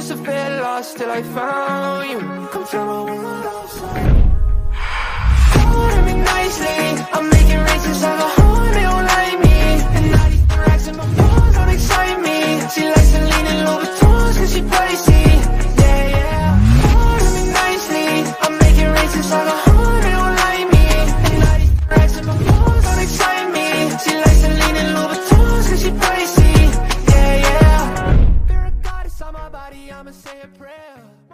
years of been lost till I found you. I'ma say a prayer.